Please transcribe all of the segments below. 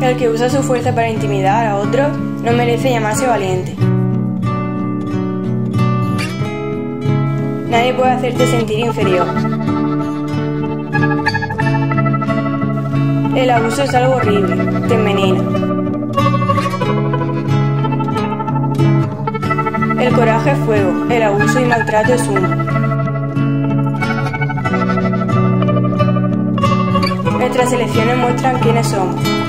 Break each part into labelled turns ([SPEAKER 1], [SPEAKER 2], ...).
[SPEAKER 1] El que usa su fuerza para intimidar a otros no merece llamarse valiente. Nadie puede hacerte sentir inferior. El abuso es algo horrible, te envenena. El coraje es fuego, el abuso y maltrato es humo. Nuestras elecciones muestran quiénes somos.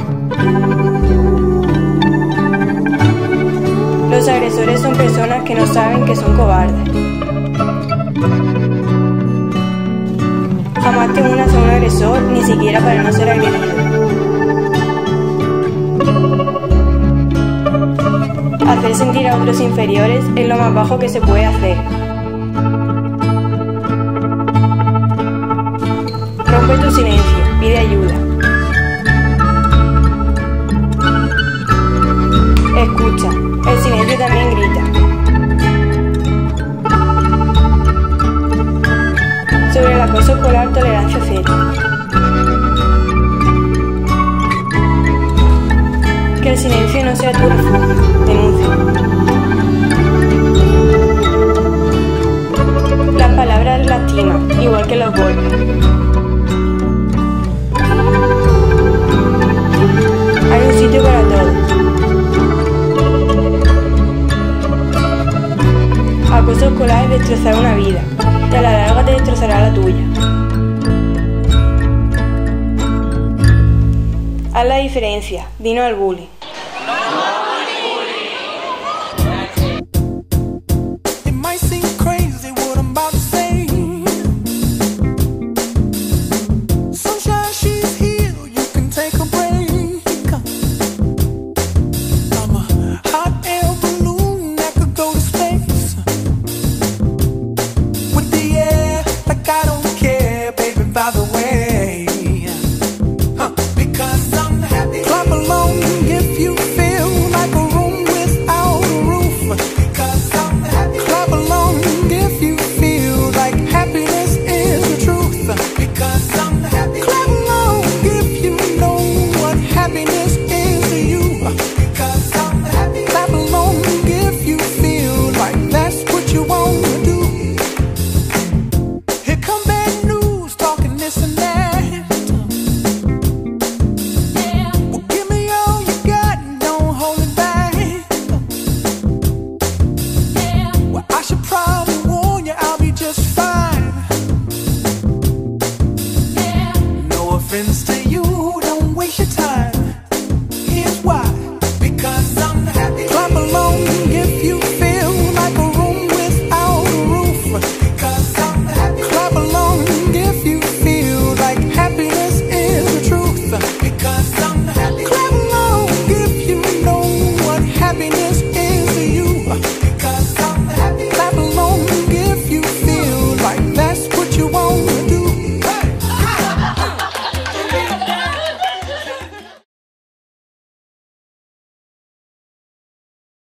[SPEAKER 1] Los agresores son personas que no saben que son cobardes. Jamás te unas a un agresor, ni siquiera para no ser agredido. Hacer sentir a otros inferiores es lo más bajo que se puede hacer. Rompe tu silencio, pide ayuda. Destrozará la tuya. Haz la diferencia. Dino al bullying.
[SPEAKER 2] No offense